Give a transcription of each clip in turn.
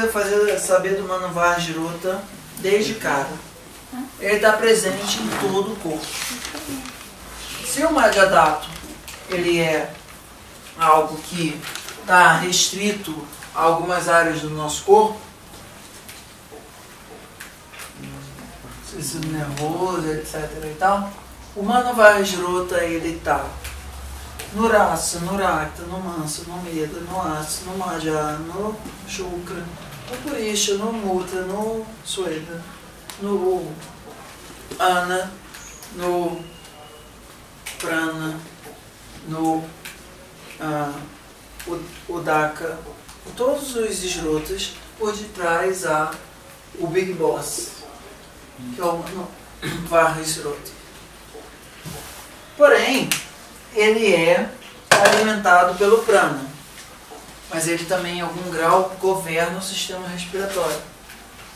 precisa fazer, saber do Mano Vajrota desde cara. Ele está presente em todo o corpo. Se o Madhyadato ele é algo que está restrito a algumas áreas do nosso corpo, sistema nervoso, etc. e tal, o Mano ele está no Rasa, no Rakta, no Mansa, no Meda, no Asa, no Maja, no Shukra, no Purisha, no Mutra, no Sueda, no Ana, no Prana, no ah, Udaka, todos os esrotas por detrás há o Big Boss, que é o Varra Esrota. Porém, ele é alimentado pelo prana, mas ele também em algum grau governa o sistema respiratório.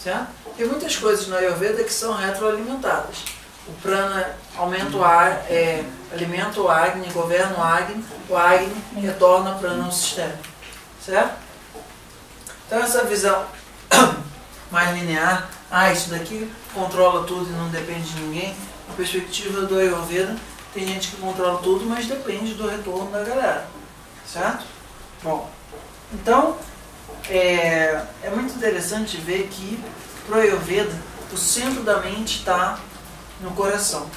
Certo? Tem muitas coisas no Ayurveda que são retroalimentadas. O prana aumenta o ar, é, alimenta o Agni, governa o Agni, o Agni retorna o prana ao sistema. Certo? Então essa visão mais linear, ah, isso daqui controla tudo e não depende de ninguém, a perspectiva do Ayurveda tem gente que controla tudo, mas depende do retorno da galera. Certo? Bom, então é, é muito interessante ver que pro Ayurveda o centro da mente está no coração.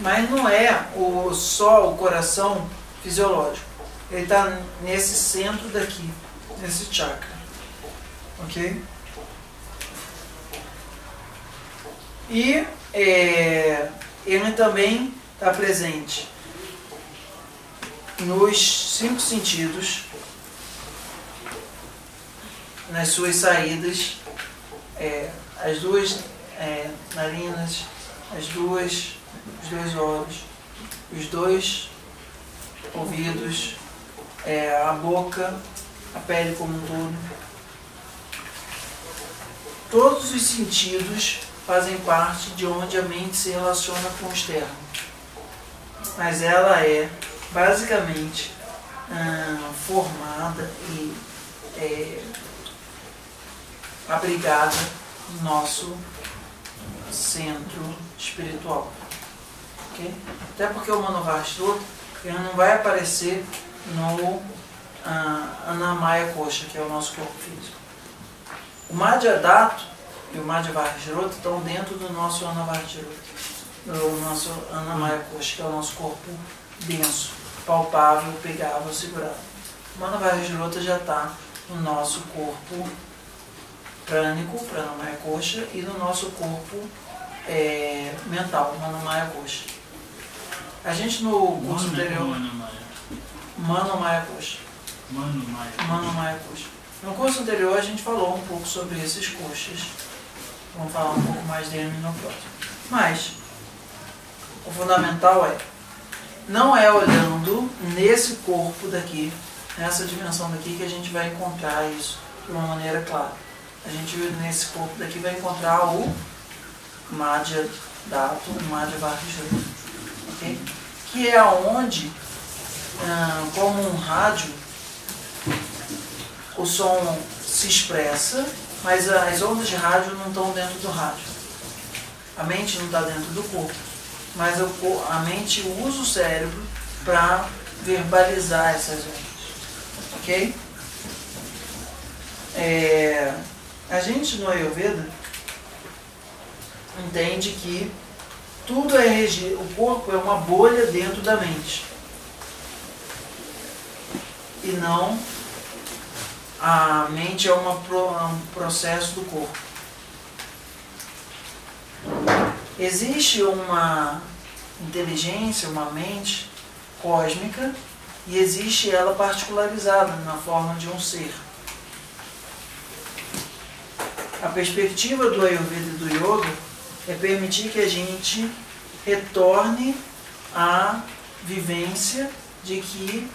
Mas não é o, só o coração fisiológico. Ele está nesse centro daqui, nesse chakra. Ok? E é, ele também está presente nos cinco sentidos, nas suas saídas, é, as duas é, narinas, as duas, os dois olhos, os dois ouvidos, é, a boca, a pele como um todo. Todos os sentidos fazem parte de onde a mente se relaciona com o externo. Mas ela é basicamente hum, formada e é, abrigada no nosso centro espiritual. Okay? Até porque o Manovashtra ele não vai aparecer no uh, Anamaya Kosha, que é o nosso corpo físico. O Madhyadato e o Madhyavarjirota estão dentro do nosso Anavarjirota, do nosso Anamaya Kosha, que é o nosso corpo denso, palpável, pegável, segurado. O Manavarjirota já está no nosso corpo prânico, Pranamaya Kosha, e no nosso corpo é, mental, Manamaya Kosha. A gente no curso anterior. Manomaya Kosha. Manomaya Kosha. No curso anterior a gente falou um pouco sobre esses coxas Vamos falar um pouco mais dele no próximo. Mas, o fundamental é, não é olhando nesse corpo daqui, nessa dimensão daqui, que a gente vai encontrar isso de uma maneira clara. A gente nesse corpo daqui vai encontrar o Madhya Dato, Madhya Varjuna, okay? que é onde, ah, como um rádio, o som se expressa mas as ondas de rádio não estão dentro do rádio. A mente não está dentro do corpo. Mas a mente usa o cérebro para verbalizar essas ondas. Ok? É, a gente no Ayurveda entende que tudo é o corpo é uma bolha dentro da mente. E não a mente é uma, um processo do corpo. Existe uma inteligência, uma mente cósmica e existe ela particularizada na forma de um ser. A perspectiva do Ayurveda e do Yoga é permitir que a gente retorne à vivência de que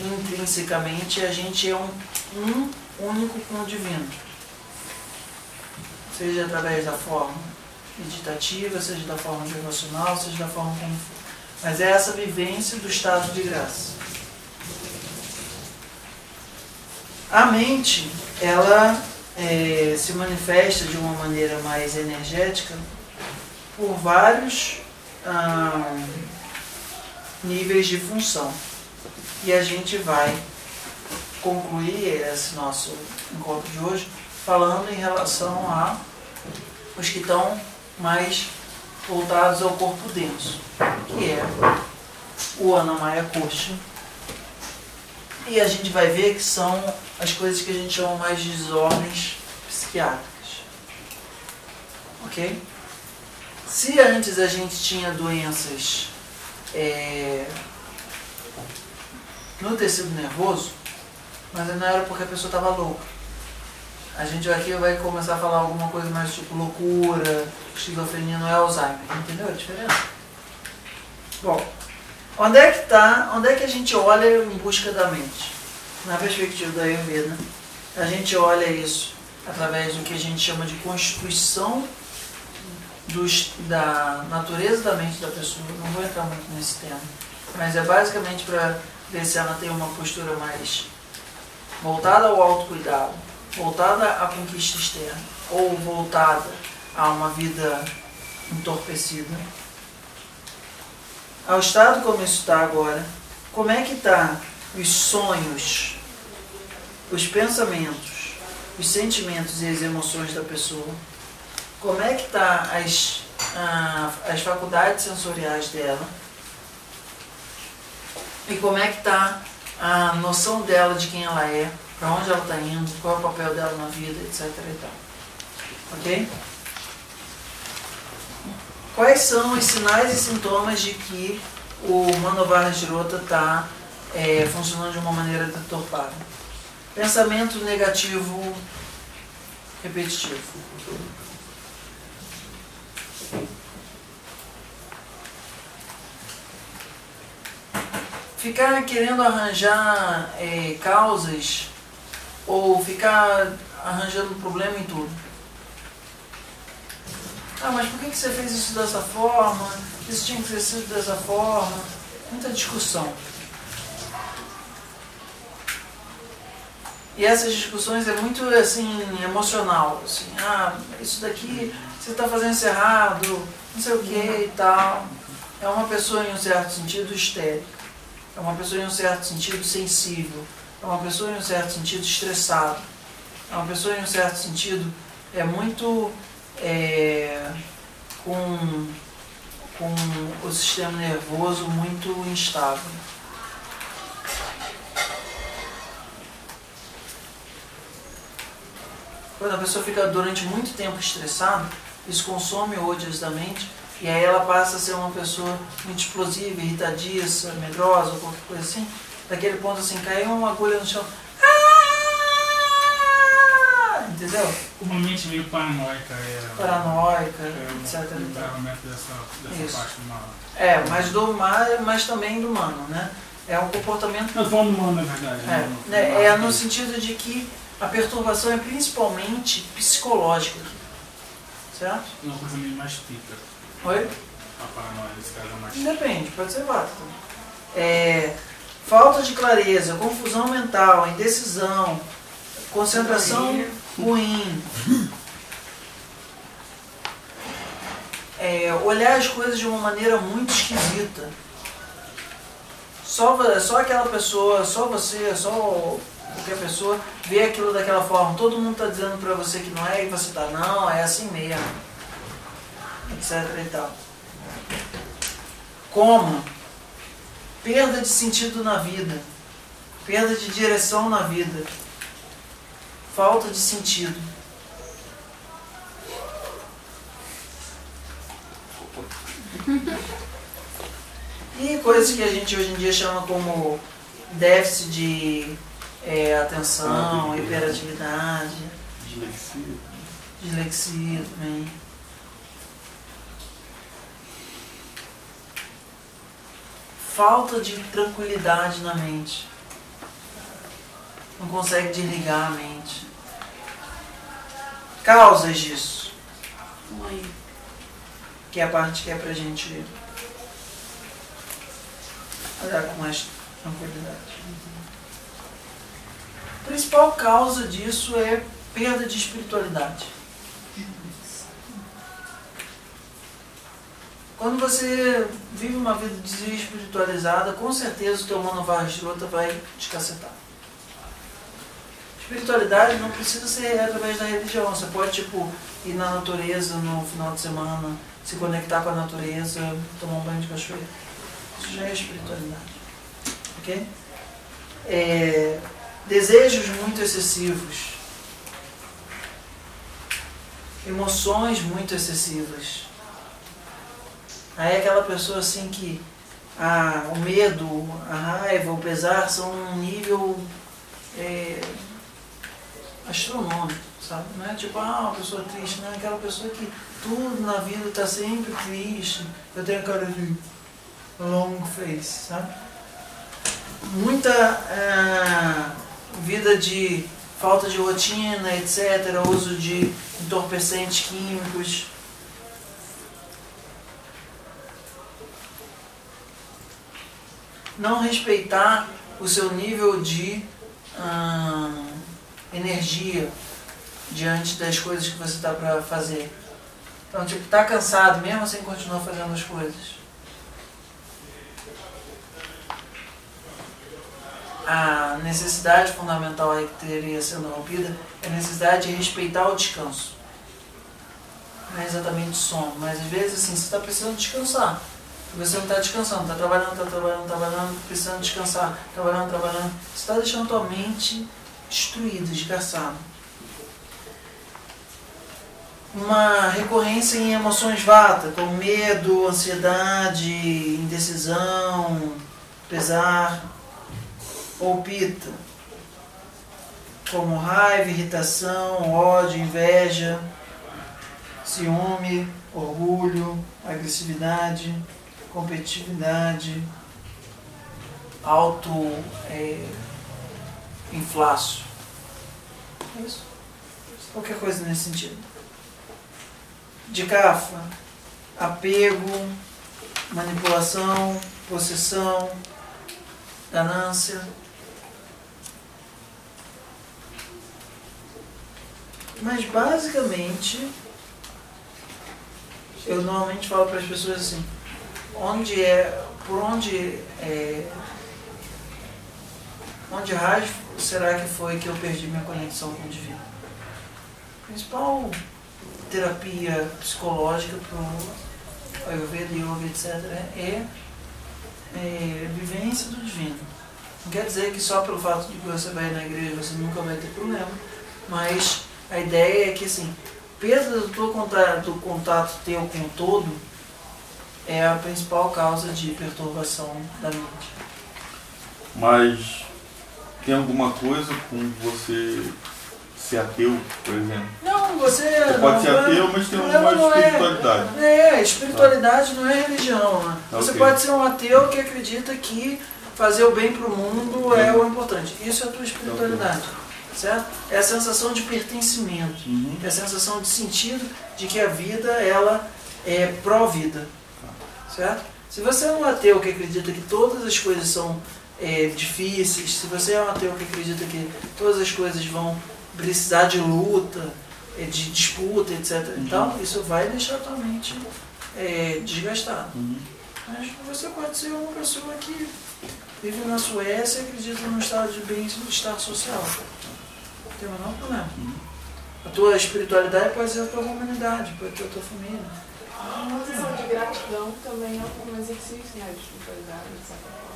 intrinsecamente a gente é um, um único com o divino. Seja através da forma meditativa, seja da forma devocional, seja da forma como for. Mas é essa vivência do estado de graça. A mente, ela é, se manifesta de uma maneira mais energética por vários ah, níveis de função. E a gente vai concluir esse nosso encontro de hoje falando em relação a os que estão mais voltados ao corpo denso, que é o Anamaya Kosha. E a gente vai ver que são as coisas que a gente chama mais de desordens psiquiátricas. Ok? Se antes a gente tinha doenças é, no tecido nervoso, mas não era porque a pessoa estava louca. A gente aqui vai começar a falar alguma coisa mais tipo loucura, esquizofrenia, não é Alzheimer. Entendeu a diferença? Bom, onde é que tá, onde é que a gente olha em busca da mente? Na perspectiva da Ayurveda, a gente olha isso através do que a gente chama de constituição dos, da natureza da mente da pessoa. Não vou entrar muito nesse tema, mas é basicamente para ver se ela tem uma postura mais voltada ao autocuidado, voltada à conquista externa, ou voltada a uma vida entorpecida. Ao estado como isso está agora, como é que está os sonhos, os pensamentos, os sentimentos e as emoções da pessoa? Como é que está as, as faculdades sensoriais dela? E como é que está a noção dela de quem ela é, para onde ela está indo, qual é o papel dela na vida, etc. E tal. Ok? Quais são os sinais e sintomas de que o Manovar Girota está é, funcionando de uma maneira deturpada? Pensamento negativo repetitivo. ficar querendo arranjar é, causas ou ficar arranjando problema em tudo. Ah, mas por que, que você fez isso dessa forma? Isso tinha que ser feito dessa forma? Muita discussão. E essas discussões é muito assim, emocional. Assim, ah, isso daqui você está fazendo isso errado, não sei o que e tal. É uma pessoa, em um certo sentido, histérica. É uma pessoa, em um certo sentido, sensível. É uma pessoa, em um certo sentido, estressada. É uma pessoa, em um certo sentido, é muito é, com, com o sistema nervoso muito instável. Quando a pessoa fica durante muito tempo estressada, isso consome odios da mente e aí ela passa a ser uma pessoa muito explosiva, irritadiça, medrosa, qualquer coisa assim. Daquele ponto assim, caiu uma agulha no chão. Ah! Entendeu? Uma mente meio paranoica. É, paranoica, é, etc. Um dessa, dessa parte do mal. É, mas do mar, mas também do humano, né? É um comportamento. Não, falando humano, na verdade. É, no, né? é no sentido de que a perturbação é principalmente psicológica. Certo? Uma coisa meio mais pica. Oi? A paranoia desse caso é mais. Depende, pode ser válido. É, falta de clareza, confusão mental, indecisão, concentração ruim. É, olhar as coisas de uma maneira muito esquisita. Só, só aquela pessoa, só você, só qualquer pessoa vê aquilo daquela forma. Todo mundo está dizendo para você que não é e você está, não, é assim mesmo etc. E tal. Como? Perda de sentido na vida, perda de direção na vida, falta de sentido. E coisas que a gente hoje em dia chama como déficit de é, atenção, hiperatividade. Dislexia. Dislexia também. falta de tranquilidade na mente. Não consegue desligar a mente. Causas disso. Que é a parte que é pra gente olhar com mais tranquilidade. principal causa disso é perda de espiritualidade. Quando você vive uma vida desespiritualizada, com certeza o teu monovarjota vai descacetar. Espiritualidade não precisa ser através da religião. Você pode, tipo, ir na natureza no final de semana, se conectar com a natureza, tomar um banho de cachoeira. Isso já é espiritualidade. Ok? É, desejos muito excessivos. Emoções muito excessivas Aí aquela pessoa assim que ah, o medo, a raiva, o pesar são um nível é, astronômico, sabe? Não é tipo, ah, uma pessoa triste, não é aquela pessoa que tudo na vida está sempre triste. Eu tenho a cara de long face, sabe? Muita é, vida de falta de rotina, etc., uso de entorpecentes químicos. não respeitar o seu nível de hum, energia diante das coisas que você está para fazer. Então, tipo, tá cansado, mesmo assim continua fazendo as coisas. A necessidade fundamental aí que teria sendo rompida é a necessidade de respeitar o descanso. Não é exatamente sono, mas às vezes assim, você está precisando descansar. Você não está descansando, está trabalhando, está trabalhando, trabalhando, precisando descansar, trabalhando, trabalhando. Você está deixando a tua mente destruída, desgraçada. Uma recorrência em emoções vata, como medo, ansiedade, indecisão, pesar ou pita, como raiva, irritação, ódio, inveja, ciúme, orgulho, agressividade competitividade, alto é, inflaço. É isso. Qualquer coisa nesse sentido. De cafa, apego, manipulação, possessão, ganância. Mas basicamente, eu normalmente falo para as pessoas assim, onde é, por onde é, onde raio será que foi que eu perdi minha conexão com o divino? A principal terapia psicológica para o Ayurveda, Yoga, etc. É, é vivência do divino. Não quer dizer que só pelo fato de que você vai na igreja você nunca vai ter problema, mas a ideia é que assim, perda do, teu contato, do contato teu com o todo é a principal causa de perturbação da mente. Mas tem alguma coisa com você ser ateu, por exemplo? Não, você. Você pode ser ateu, mas tem uma espiritualidade. É, é espiritualidade não é religião. Né? Você okay. pode ser um ateu que acredita que fazer o bem para o mundo é o importante. Isso é a tua espiritualidade. Certo? É a sensação de pertencimento. Uhum. É a sensação de sentido de que a vida ela é pró-vida certo? Se você é um ateu que acredita que todas as coisas são é, difíceis, se você é um ateu que acredita que todas as coisas vão precisar de luta, é, de disputa, etc. Uhum. Então, isso vai deixar a tua mente é, desgastada. Uhum. Mas você pode ser uma pessoa que vive na Suécia e acredita num estado de bem-estar social. Não tem o menor problema. Uhum. A tua espiritualidade pode ser a tua humanidade, pode ser a tua família. Uma sensação de gratidão também é um exercício né, de espiritualidade, de certa forma.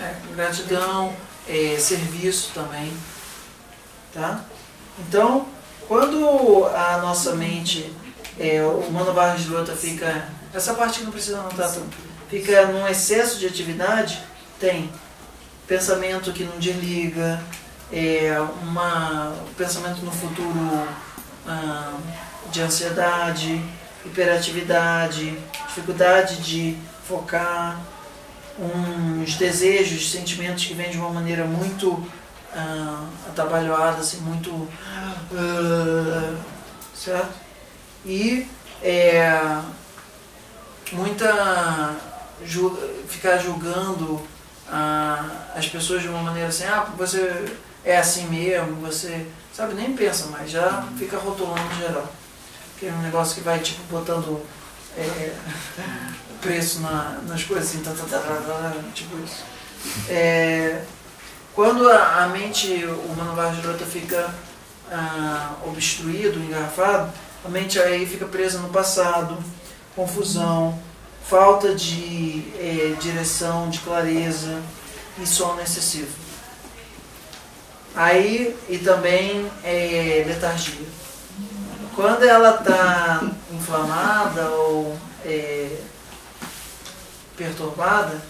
É, gratidão, é, serviço também. Tá? Então, quando a nossa mente, é, o Mano Vargas Lota fica. Essa parte que não precisa anotar tanto. Fica num excesso de atividade, tem pensamento que não desliga, é, uma, pensamento no futuro ah, de ansiedade, hiperatividade, dificuldade de focar, uns desejos, sentimentos que vêm de uma maneira muito uh, atabalhoada, assim, muito. Uh, certo? E é, muita. Ju, ficar julgando uh, as pessoas de uma maneira assim, ah, você é assim mesmo, você, sabe, nem pensa mais, já fica rotulando geral. Que é um negócio que vai, tipo, botando é, preço na, nas coisas assim, tá, tá, tá, tá, tá, tipo isso. É, quando a, a mente, o Manovar Girota fica ah, obstruído, engarrafado, a mente aí fica presa no passado, confusão, falta de eh, direção, de clareza e sono excessivo. Aí, e também eh, letargia. Quando ela está inflamada ou eh, perturbada,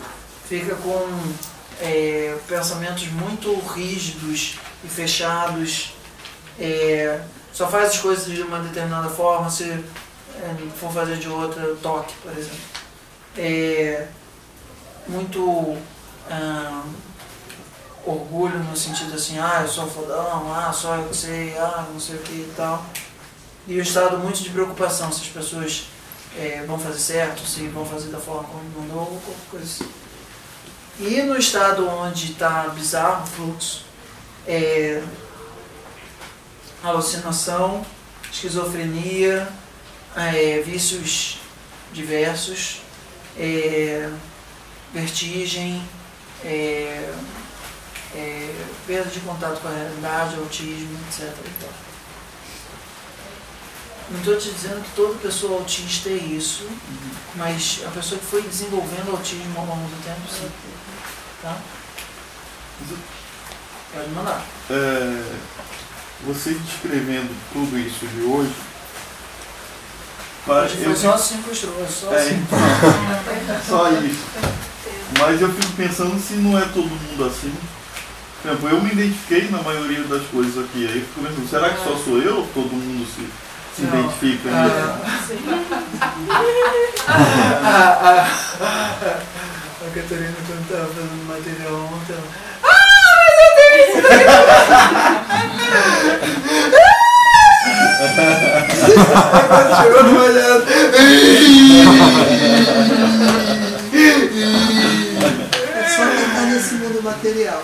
fica com eh, pensamentos muito rígidos e fechados, eh, só faz as coisas de uma determinada forma, se eh, for fazer de outra, toque, por exemplo. É, muito ah, orgulho no sentido assim, ah, eu sou fodão, ah, só eu sei, ah, não sei o que e tal. E um estado muito de preocupação se as pessoas eh, vão fazer certo, se vão fazer da forma como mandou, ou qualquer coisa assim. E no estado onde está bizarro o fluxo, é, alucinação, esquizofrenia, é, vícios diversos, é, vertigem, é, é, perda de contato com a realidade, autismo, etc. Não estou te dizendo que toda pessoa autista é isso, mas a pessoa que foi desenvolvendo autismo ao longo do tempo, sim. Tá? Pode mandar. É, você descrevendo tudo isso de hoje, Hoje eu foi fico- só cinco estrelas, só É, cinco. então, só isso. Mas eu fico pensando se não é todo mundo assim. Por exemplo, eu me identifiquei na maioria das coisas aqui. Aí eu fico pensando, será que só sou eu ou todo mundo se, se Não. identifica? Ah, a, a, a Catarina, quando estava fazendo material ontem, ela, Ah, mas eu tenho isso! Chegou no malhado. É só entrar nesse mundo material.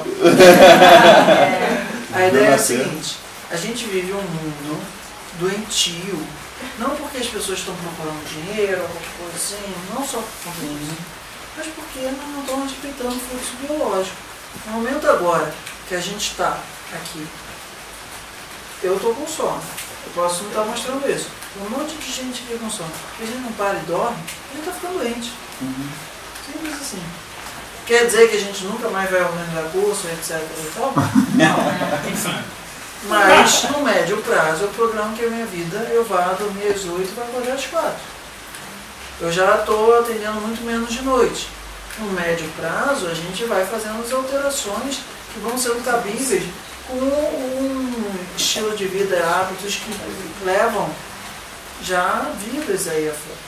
A ideia é a seguinte, a gente vive um mundo doentio, não porque as pessoas estão procurando dinheiro ou qualquer coisa assim, não só por conta disso, mas porque não estão respeitando o fluxo biológico. No momento agora que a gente está aqui, eu estou com sono, eu posso não estar mostrando isso. Um monte de gente aqui com sono. Se a gente não para e dorme, a gente está ficando doente. Simples assim. Quer dizer que a gente nunca mais vai organizar curso, etc. e tal? Não. Mas, no médio prazo, eu programo que a minha vida eu vá dormir às 8 e vai acordar às 4. Eu já estou atendendo muito menos de noite. No médio prazo, a gente vai fazendo as alterações que vão sendo cabíveis com um estilo de vida e hábitos que levam já vidas aí frente,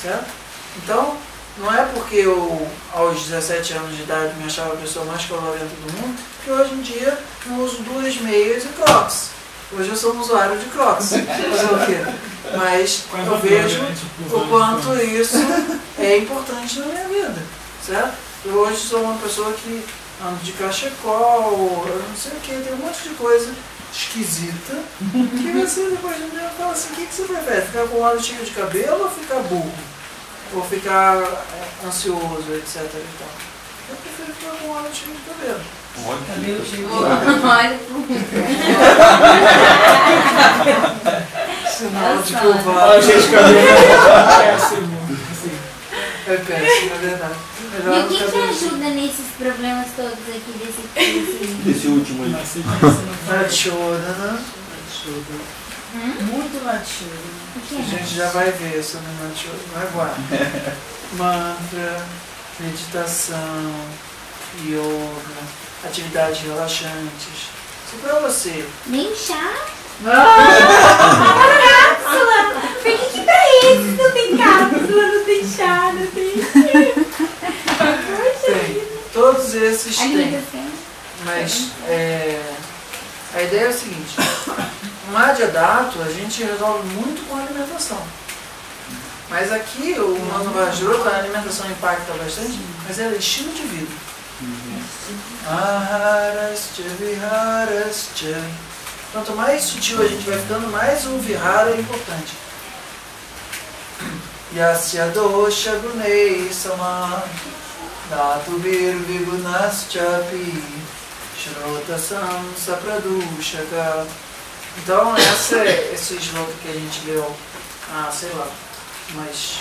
certo? Então, não é porque eu, aos 17 anos de idade, me achava a pessoa mais calorenta do mundo, que hoje em dia não uso duas meias e crocs. Hoje eu sou um usuário de crocs. Fazer o quê? Mas eu vejo o quanto isso é importante na minha vida, certo? Eu hoje sou uma pessoa que ando de cachecol, eu não sei o que, tem um monte de coisa esquisita que você depois de um dia fala assim, o que, que você prefere? Ficar com o lado cheio de cabelo ou ficar burro? Ou ficar é, ansioso, etc. e tal. Eu prefiro ficar com o lado cheio de cabelo. Olha Cabelo que- cheio de Olha, Sinal de o Olha, gente, cabelo é assim, assim. é péssimo, é verdade. Melhor E o que, que cabelo ajuda nesses problemas todos aqui desse, desse... Esse último aí. Nasci de Lationa, né? Muito. O que A é? gente já vai ver sobre vai agora. Mantra, meditação, yoga, atividades relaxantes. Isso pra você. Nem chá? Ah! Cápsula! Por que que pra esses não tem cápsula, não tem chá, não tem... Tem. Todos esses têm. Mas é, a ideia é a seguinte, no Adiadato a gente resolve muito com alimentação. Mas aqui o Mano Vajrota, a alimentação impacta bastante, mas é estilo de vida. Aharascha viharascha. Quanto mais sutil a gente vai ficando, mais o vihara é importante. Yasya dosha gunei sama Datu vir vigunaschapi Shrotasam sapradushaka Então, essa, esse slogan que a gente leu há, sei lá, umas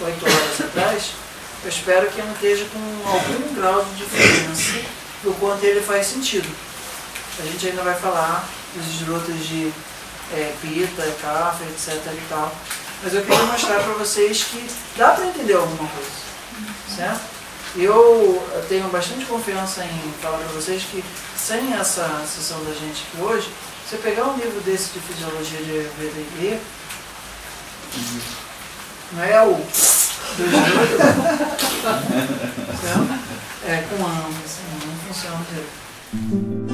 oito horas atrás, eu espero que não esteja com algum grau de diferença do quanto ele faz sentido. A gente ainda vai falar dos slotas de é, pita, café, etc e tal. Mas eu queria mostrar para vocês que dá para entender alguma coisa. Certo? Eu tenho bastante confiança em falar para vocês que sem essa sessão da gente aqui hoje, você pegar um livro desse de fisiologia de Ayurveda e ler, não é o certo? É com ambos, assim, não funciona direito.